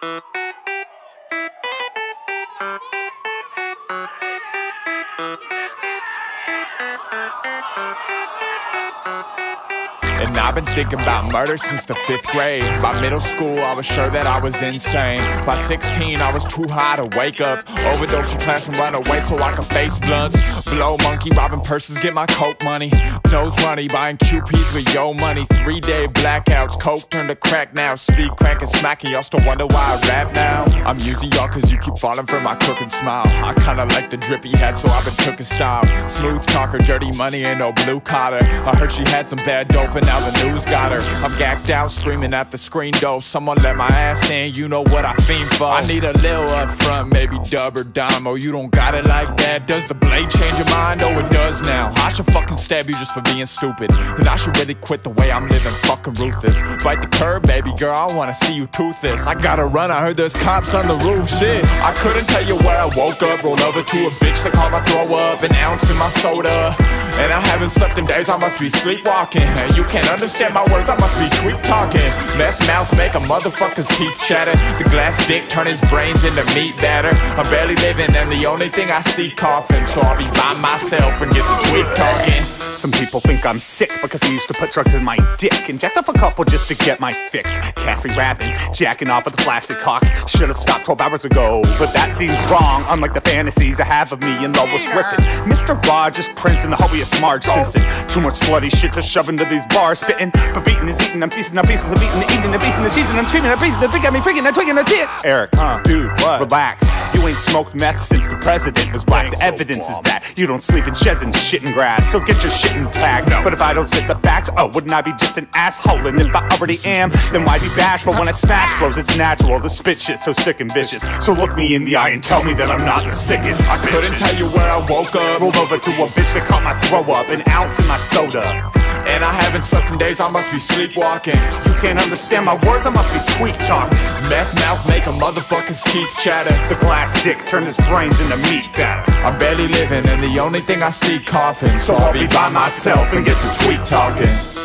Thank you. And I've been thinking about murder since the fifth grade. By middle school, I was sure that I was insane. By 16, I was too high to wake up. Overdose in class and run away so I could face blunts. Blow monkey, robbing purses, get my coke money. Nose runny, buying QPs with yo money. Three day blackouts, coke turned to crack now. Speed crank and smacking, y'all still wonder why I rap now. I'm using y'all cause you keep falling for my crooked smile. I kinda like the drip he had, so I've been his style. Smooth talker, dirty money, ain't no blue collar. I heard she had some bad dope and now the news got her. I'm gacked out, screaming at the screen door. Someone let my ass in, you know what I fiend for. I need a little up front, maybe dub or dime. Oh, you don't got it like that. Does the blade change your mind? Oh, it does now. I should fucking stab you just for being stupid. And I should really quit the way I'm living, fucking ruthless. Bite the curb, baby girl, I wanna see you toothless. I gotta run, I heard there's cops on the roof, shit. I couldn't tell you where I woke up, rolled over to a bitch that called my throw up, an ounce in my soda. And I haven't slept in days, I must be sleepwalking. And you can't understand my words, I must be tweak talking. Meth mouth make a motherfucker's teeth chatter. The glass dick turn his brains into meat batter. I'm barely living, and the only thing I see coughing. So I'll be by myself and get the tweak talking. Some people think I'm sick because I used to put drugs in my dick and jacked off a couple just to get my fix. Caffrey rapping, jacking off with a plastic cock. Should have stopped 12 hours ago, but that seems wrong. Unlike the fantasies I have of me and Lois Griffin, Mr. Rogers, Prince, and the hobbyist Marge Simpson. Too much slutty shit to shove into these bars, spitting. But beating is eating, I'm feasting on pieces of eating, eating, the beasting, the cheesing, I'm screaming, I'm breathing, the big got me freaking, I'm twigging, that's it. Erik, huh? Dude, what? Relax. You ain't smoked meth since the president was black. The evidence is that you don't sleep in sheds and shit in grass. So get your shit intact. But if I don't spit the facts, oh, wouldn't I be just an asshole? And if I already am, then why be bashful when I smash flows? It's natural to spit shit so sick and vicious. So look me in the eye and tell me that I'm not the sickest. I Couldn't tell you where I woke up. Rolled over to a bitch that caught my throw up, an ounce in my soda. And I haven't slept in days, I must be sleepwalking. You can't understand my words, I must be tweak talking. Meth mouth make a motherfucker's teeth chatter. The glass dick turn his brains into meat batter. I'm barely living, and the only thing I see coughing. So I'll be by myself and get to tweak talking.